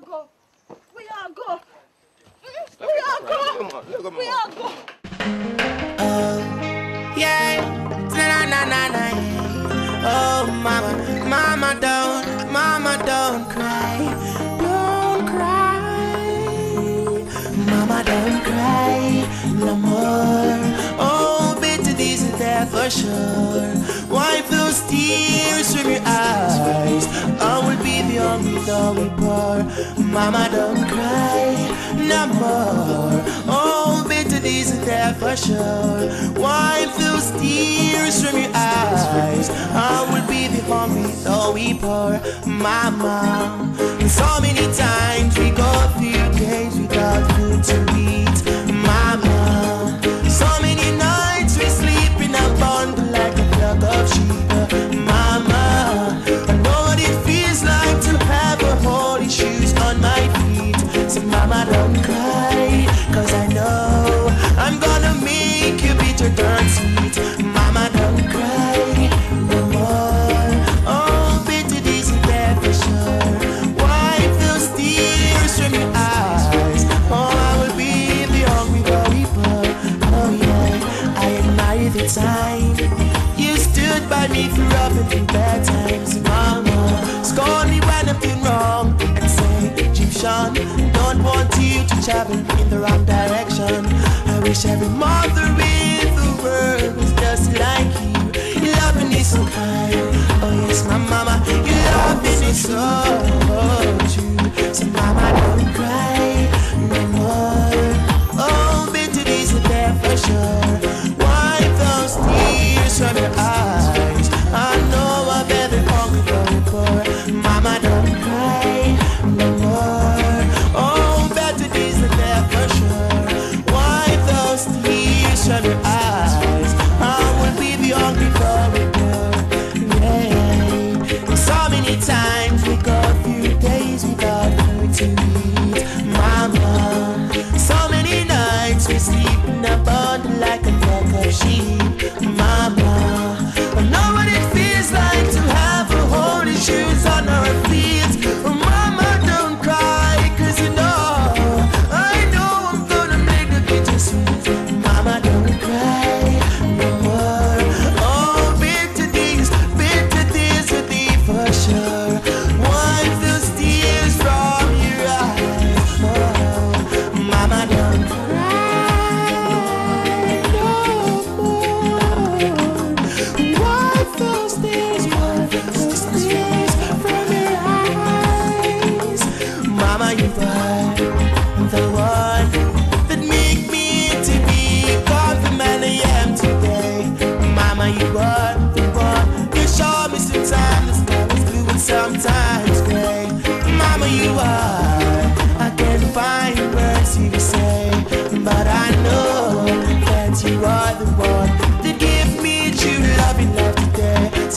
go. We all go. We all go. We all go. Oh, yeah. Na na na na. Oh, mama, mama, don't, mama, don't cry. Don't cry. Mama, don't cry no more. Oh, been these and that for sure. mommy though we poor Mama don't cry no more. Oh bitterness is there for sure. Wipe those tears from your eyes. I will be the mommy though we poor Mama So many times we go through days without food to eat me through rough and through bad times, mama. Scorn me when I've been wrong and say, Gyptian, don't want you to travel in the wrong direction. I wish every mother in the world was just like you. Your loving is so kind. Oh yes, my mama, your loving is so true. So mama.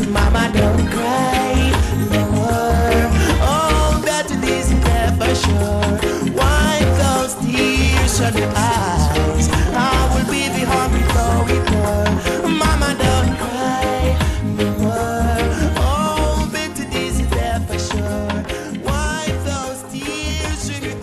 Mama, don't cry no more. Oh, that it isn't there for sure. Wipe those tears from your eyes. I will be the hungry for Mama, don't cry no more. Oh, that it isn't there for sure. Wipe those tears from your eyes.